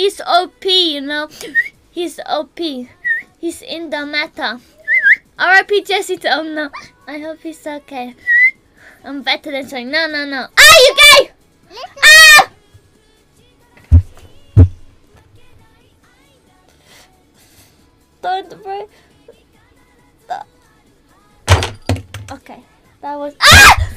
He's OP, you know. He's OP. He's in the meta. R.I.P. Jesse. Oh no. I hope he's okay. I'm better than Sonic. no, no, no. Ah, you gay! Ah! Don't break. Okay, that was. Ah!